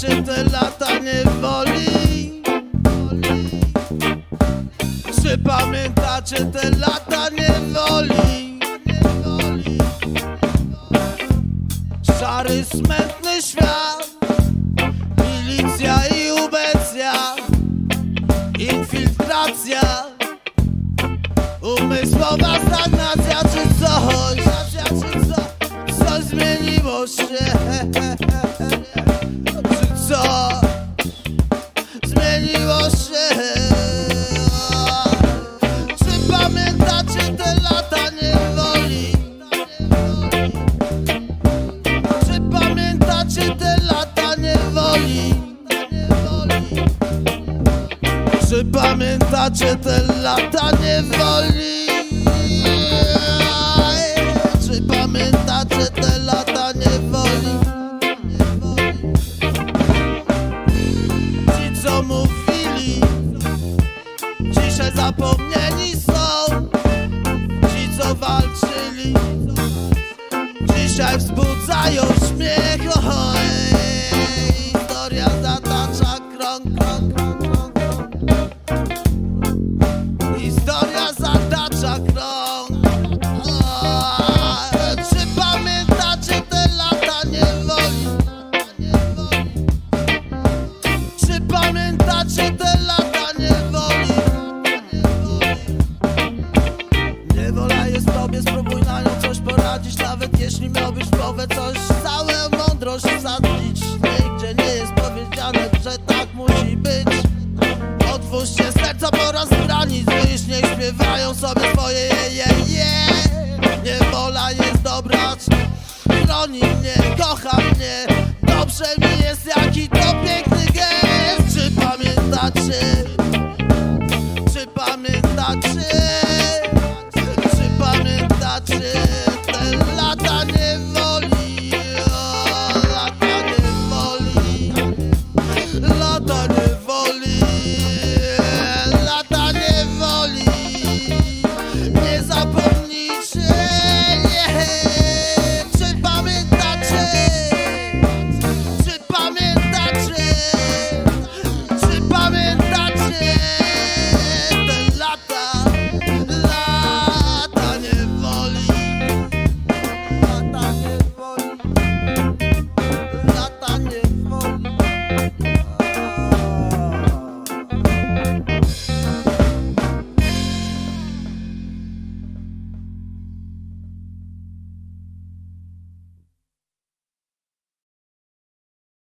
Czy te lata niewoli? Pamiętacie te lata niewoli? Szary, smętny świat Milicja i ubecja Infiltracja Umysłowa stagnacja czy coś Coś zmieniło się pamiętacie te lata niewoli? Czy pamiętacie te lata niewoli? Ci co mówili Dzisiaj zapomnieni są Ci co walczyli Dzisiaj wzbudzają śmiech Oj, Niewola jest tobie, spróbuj na nią coś poradzić. Nawet jeśli miałbyś w głowę coś Całe mądrość wsadzić Nigdzie nie jest powiedziane, że tak musi być? Otwórzcie serca po raz granic Wyjść niech śpiewają sobie swoje je, je, je. Niewola jest dobra Chroni mnie, kocha mnie. Dobrze mi jest jak